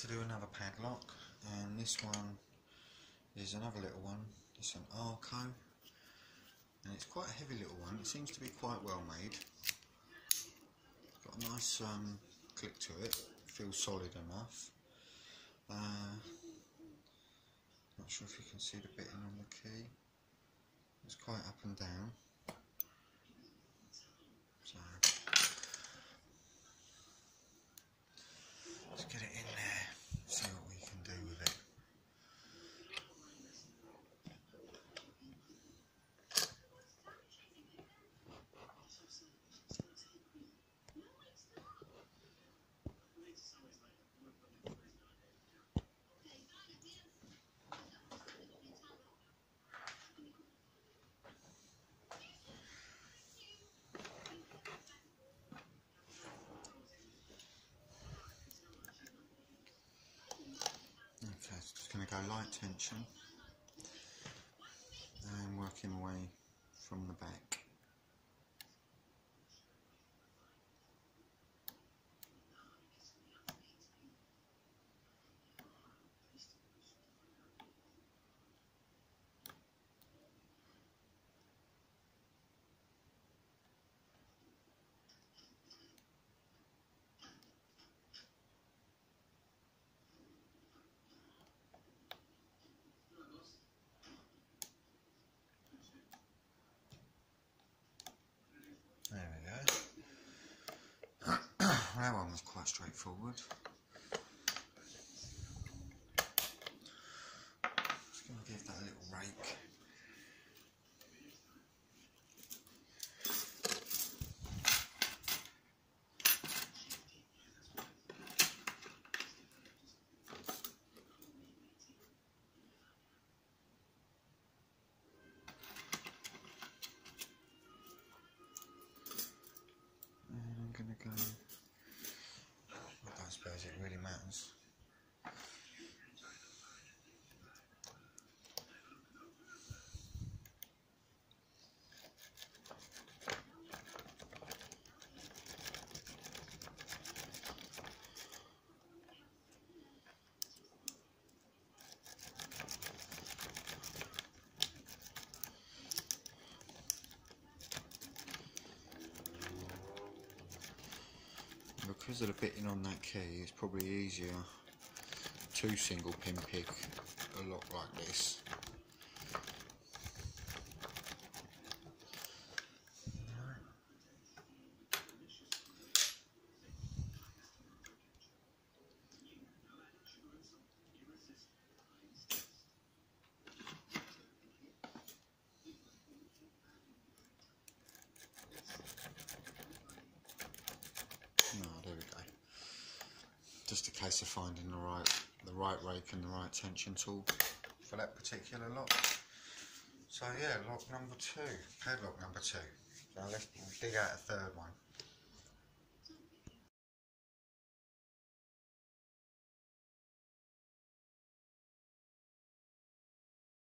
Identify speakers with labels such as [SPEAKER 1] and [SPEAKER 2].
[SPEAKER 1] to do another padlock and this one is another little one. It's an Arco and it's quite a heavy little one. It seems to be quite well made. Got a nice um, click to it. Feels solid enough. Uh, not sure if you can see the bitting on the key. It's quite up and down. So let's get it in there, see what we can do with it. Okay, so just going to go light tension and working away from the back. That one was quite straightforward. Just going to give that a little rake. And I'm gonna go. I don't suppose it really matters. Because of the bitting on that key, it's probably easier to single pin pick a lock like this. Just a case of finding the right the right rake and the right tension tool for that particular lock. So yeah, lock number two, padlock number two. So let's dig out a third one.